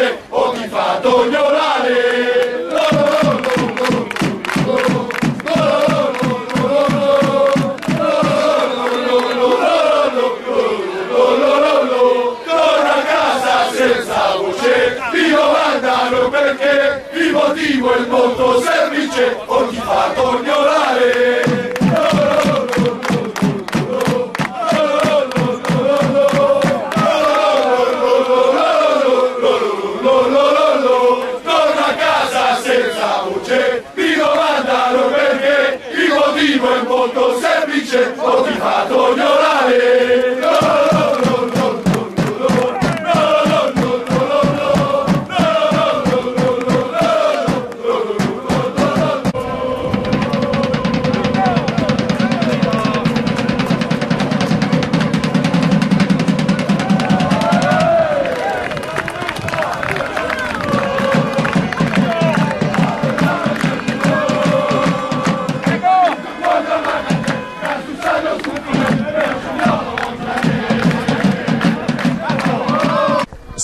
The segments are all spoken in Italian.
vince o mi fa tognolare. Vivo perché, vivo vivo il mondo service, domandano perché, il motivo è molto semplice, o ti fa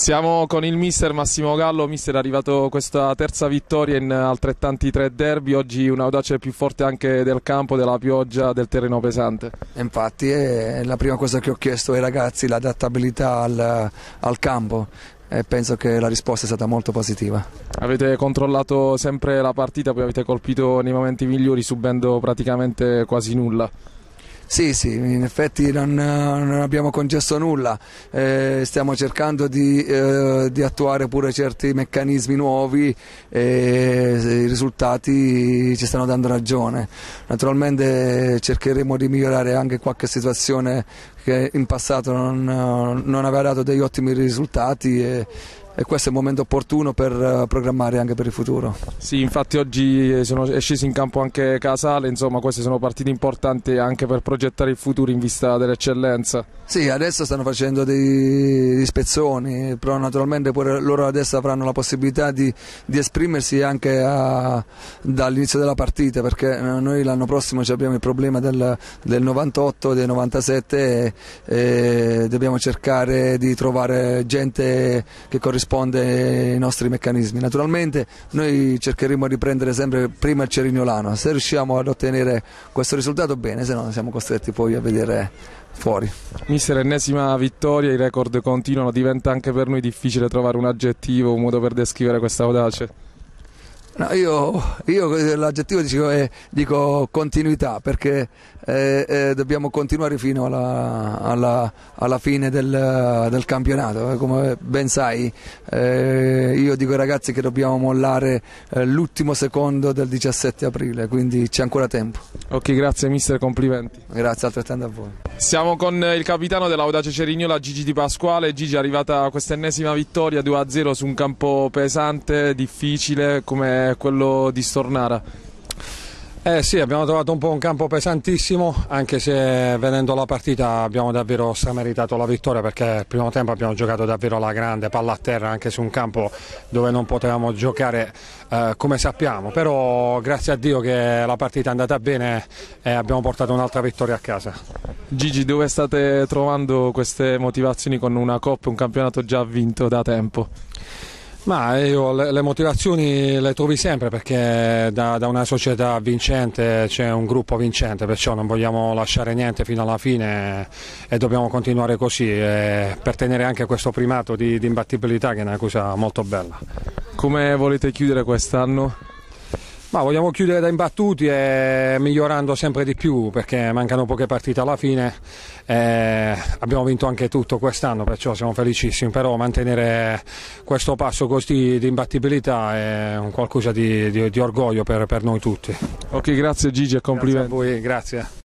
Siamo con il mister Massimo Gallo, mister è arrivato questa terza vittoria in altrettanti tre derby, oggi un'audace più forte anche del campo, della pioggia, del terreno pesante. Infatti è la prima cosa che ho chiesto ai ragazzi, l'adattabilità al, al campo e penso che la risposta è stata molto positiva. Avete controllato sempre la partita, poi avete colpito nei momenti migliori subendo praticamente quasi nulla. Sì, sì, in effetti non, non abbiamo concesso nulla, eh, stiamo cercando di, eh, di, attuare pure certi meccanismi nuovi e i risultati ci stanno dando ragione. Naturalmente cercheremo di migliorare anche qualche situazione che in passato non, non aveva dato degli ottimi risultati e, e questo è il momento opportuno per eh, programmare anche per il futuro. Sì, infatti oggi sono, è sceso in campo anche Casale, insomma queste sono partite importanti anche per progettare il futuro in vista dell'eccellenza. Sì, adesso stanno facendo dei, spezzoni, però naturalmente pure loro adesso avranno la possibilità di, di esprimersi anche a, dall'inizio della partita, perché noi l'anno prossimo abbiamo il problema del, del 98, del 97 e, e dobbiamo cercare di trovare gente che corrisponde risponde ai nostri meccanismi. Naturalmente noi cercheremo di prendere sempre prima il Cerignolano, se riusciamo ad ottenere questo risultato bene, se no siamo costretti poi a vedere fuori. Mister, ennesima vittoria, i record continuano, diventa anche per noi difficile trovare un aggettivo, un modo per descrivere questa audace. No, io, io, l'aggettivo dico, è, dico, continuità perché eh, eh, dobbiamo continuare fino alla, alla, alla fine del, del, campionato. Eh, come ben sai, eh, io dico ai ragazzi che dobbiamo mollare eh, l'ultimo secondo del 17 aprile, quindi c'è ancora tempo. Ok, grazie mister, complimenti. Grazie altrettanto a voi. Siamo con il capitano dell'Audace Cerignola, Gigi Di Pasquale. Gigi è arrivata questa ennesima vittoria 2-0 su un campo pesante, difficile come quello di Stornara. Eh sì, abbiamo trovato un po' un campo pesantissimo, anche se vedendo la partita abbiamo davvero strameritato la vittoria perché il primo tempo abbiamo giocato davvero la grande, palla a terra anche su un campo dove non potevamo giocare eh, come sappiamo, però grazie a Dio che la partita è andata bene e abbiamo portato un'altra vittoria a casa. Gigi, dove state trovando queste motivazioni con una coppa, un campionato già vinto da tempo? Ma io le, motivazioni le trovi sempre perché da, da, una società vincente c'è un gruppo vincente, perciò non vogliamo lasciare niente fino alla fine e, e dobbiamo continuare così per tenere anche questo primato di, di imbattibilità che è una cosa molto bella. Come volete chiudere quest'anno? Ma vogliamo chiudere da imbattuti e migliorando sempre di più perché mancano poche partite alla fine. Eh, abbiamo vinto anche tutto quest'anno, perciò siamo felicissimi. Però mantenere questo passo così di imbattibilità è un qualcosa di, di, di orgoglio per, per, noi tutti. Ok, grazie Gigi e complimenti. Grazie a voi, grazie.